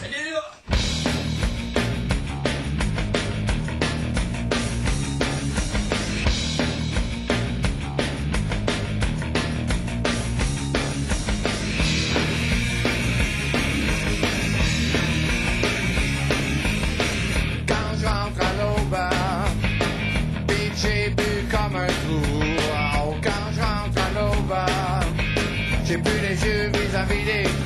Quand j'entre à puis j'ai plus comme un trou. Quand j'entre à l'auba, j'ai plus les yeux vis-à-vis des.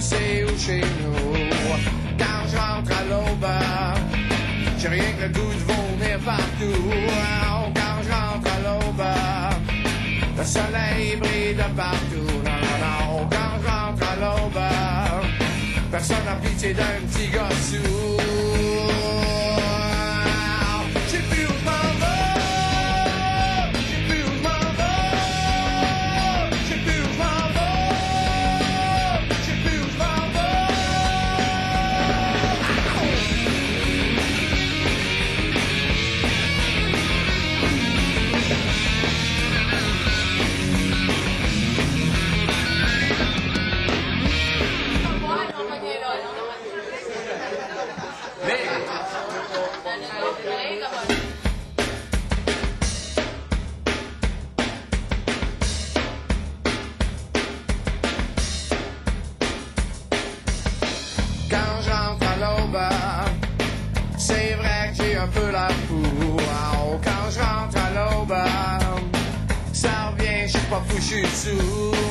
C'est où chez nous. Quand je rentre à j'ai rien que le goût de vomir partout. Oh, Quand je rentre à le soleil brille de partout. Non, non, non. Quand personne n'a pitié d'un petit gars sous. Peu la fou. Oh, Quand je rentre à l'aube, ça revient, je suis pas fouchu dessous.